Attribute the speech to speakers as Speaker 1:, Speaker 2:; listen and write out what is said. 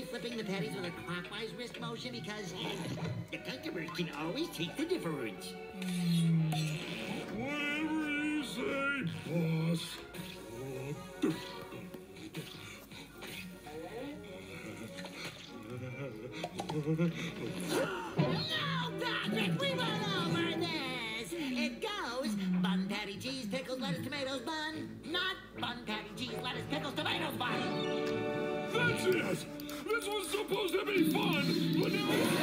Speaker 1: flipping the patties with a clockwise wrist motion because the customers can always take the difference.
Speaker 2: Whatever you say, boss.
Speaker 1: No, Patrick, we went over this. It goes bun, patty, cheese, pickles, lettuce, tomatoes, bun. Not bun, patty, cheese, lettuce, pickles, tomatoes, bun.
Speaker 2: That's it! This was supposed to be fun, but now